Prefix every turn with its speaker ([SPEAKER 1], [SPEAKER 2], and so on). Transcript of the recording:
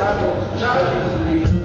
[SPEAKER 1] Tell già